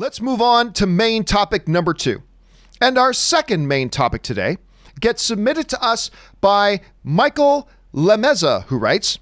Let's move on to main topic number two. And our second main topic today gets submitted to us by Michael Lemeza, who writes,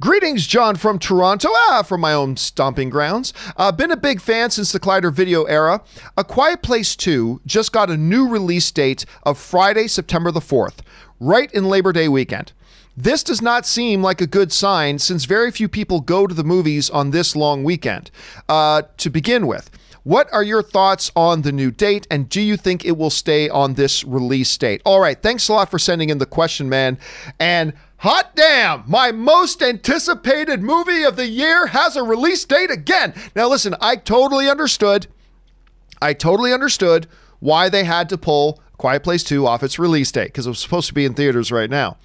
Greetings, John from Toronto, ah, from my own stomping grounds. Uh, been a big fan since the Collider video era. A Quiet Place 2 just got a new release date of Friday, September the 4th, right in Labor Day weekend. This does not seem like a good sign since very few people go to the movies on this long weekend. Uh, to begin with, what are your thoughts on the new date, and do you think it will stay on this release date? All right, thanks a lot for sending in the question, man. And hot damn, my most anticipated movie of the year has a release date again. Now, listen, I totally understood. I totally understood why they had to pull Quiet Place 2 off its release date because it was supposed to be in theaters right now.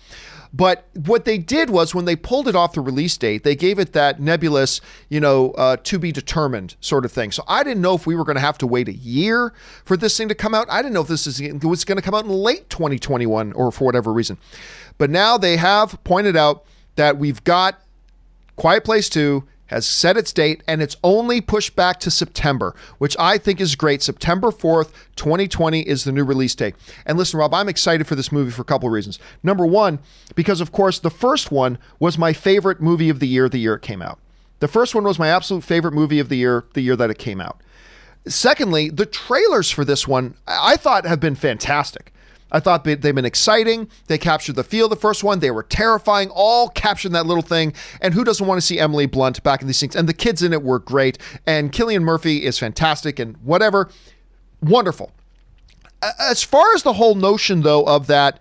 But what they did was when they pulled it off the release date, they gave it that nebulous, you know, uh, to be determined sort of thing. So I didn't know if we were going to have to wait a year for this thing to come out. I didn't know if this is was going to come out in late 2021 or for whatever reason. But now they have pointed out that we've got Quiet Place 2 has set its date and it's only pushed back to September, which I think is great. September 4th, 2020 is the new release date. And listen, Rob, I'm excited for this movie for a couple of reasons. Number one, because of course, the first one was my favorite movie of the year the year it came out. The first one was my absolute favorite movie of the year the year that it came out. Secondly, the trailers for this one I thought have been fantastic. I thought they've been exciting. They captured the feel the first one. They were terrifying, all captured that little thing. And who doesn't want to see Emily Blunt back in these things? And the kids in it were great. And Cillian Murphy is fantastic and whatever. Wonderful. As far as the whole notion, though, of that,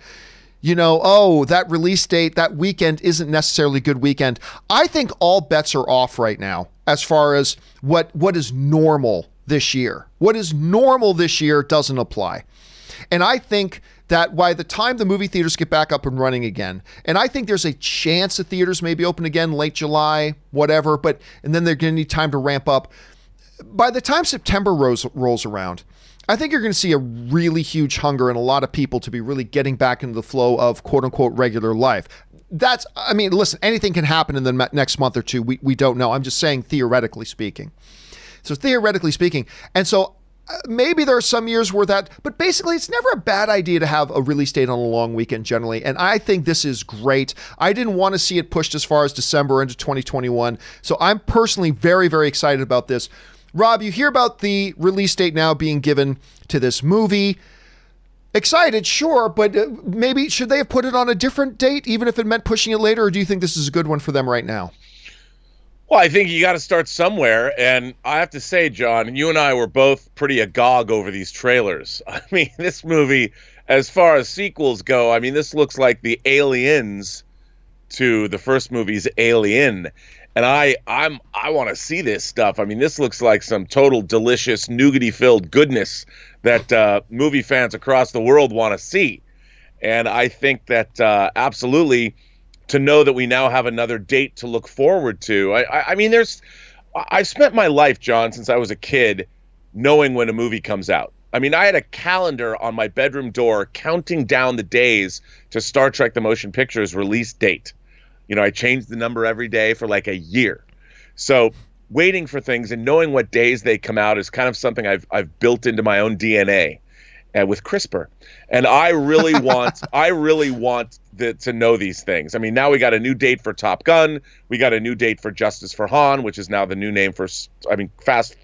you know, oh, that release date, that weekend isn't necessarily a good weekend. I think all bets are off right now as far as what what is normal this year. What is normal this year doesn't apply. And I think that by the time the movie theaters get back up and running again, and I think there's a chance the theaters may be open again late July, whatever, but and then they're going to need time to ramp up. By the time September rolls, rolls around, I think you're going to see a really huge hunger in a lot of people to be really getting back into the flow of quote unquote regular life. That's, I mean, listen, anything can happen in the next month or two. We, we don't know. I'm just saying, theoretically speaking. So, theoretically speaking. And so maybe there are some years where that, but basically, it's never a bad idea to have a release date on a long weekend generally. And I think this is great. I didn't want to see it pushed as far as December into 2021. So I'm personally very, very excited about this. Rob, you hear about the release date now being given to this movie. Excited, sure, but uh, maybe should they have put it on a different date, even if it meant pushing it later, or do you think this is a good one for them right now? Well, I think you got to start somewhere. And I have to say, John, you and I were both pretty agog over these trailers. I mean, this movie, as far as sequels go, I mean, this looks like the aliens to the first movie's Alien. And I, I'm, I want to see this stuff. I mean, this looks like some total delicious nougaty-filled goodness that uh, movie fans across the world want to see. And I think that uh, absolutely to know that we now have another date to look forward to. I, I, I mean, there's, I've spent my life, John, since I was a kid, knowing when a movie comes out. I mean, I had a calendar on my bedroom door counting down the days to Star Trek: The Motion Pictures release date. You know, I changed the number every day for like a year. So waiting for things and knowing what days they come out is kind of something I've I've built into my own DNA uh, with CRISPR. And I really want, I really want the, to know these things. I mean, now we got a new date for Top Gun. We got a new date for Justice for Han, which is now the new name for, I mean, Fast,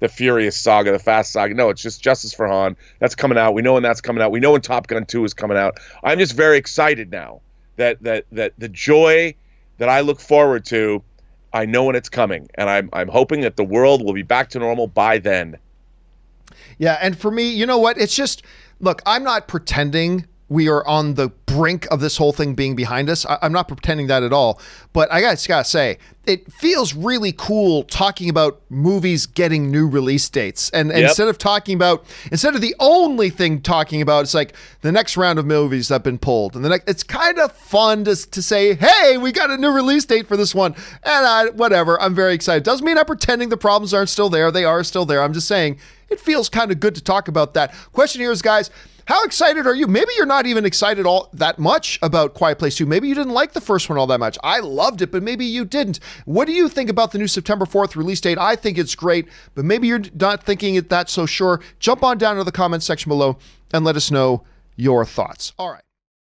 the Furious Saga, the Fast Saga. No, it's just Justice for Han. That's coming out. We know when that's coming out. We know when Top Gun 2 is coming out. I'm just very excited now that that that the joy that I look forward to, I know when it's coming, and I'm I'm hoping that the world will be back to normal by then. Yeah, and for me, you know what? It's just look, I'm not pretending we are on the brink of this whole thing being behind us. I, am not pretending that at all. But I just gotta say, it feels really cool talking about movies getting new release dates. And, and yep. instead of talking about, instead of the only thing talking about, it's like the next round of movies that have been pulled. And the next, it's kind of fun to, to say, hey, we got a new release date for this one. And I, whatever, I'm very excited. Doesn't mean I'm pretending the problems aren't still there. They are still there. I'm just saying it feels kind of good to talk about that. Question here is, guys, How excited are you? Maybe you're not even excited all that much about Quiet Place 2. Maybe you didn't like the first one all that much. I loved it, but maybe you didn't. What do you think about the new September 4th release date? I think it's great, but maybe you're not thinking it that so sure. Jump on down to the comments section below and let us know your thoughts. All right.